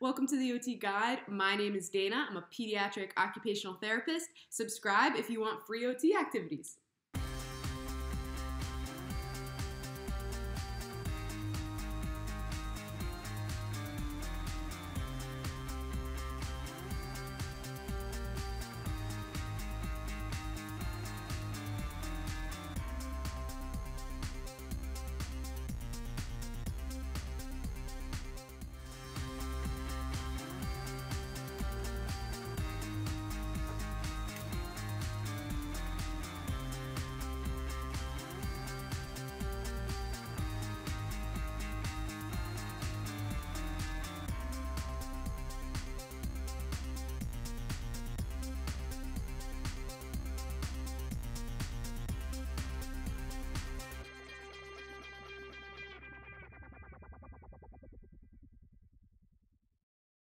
Welcome to the OT Guide. My name is Dana. I'm a pediatric occupational therapist. Subscribe if you want free OT activities.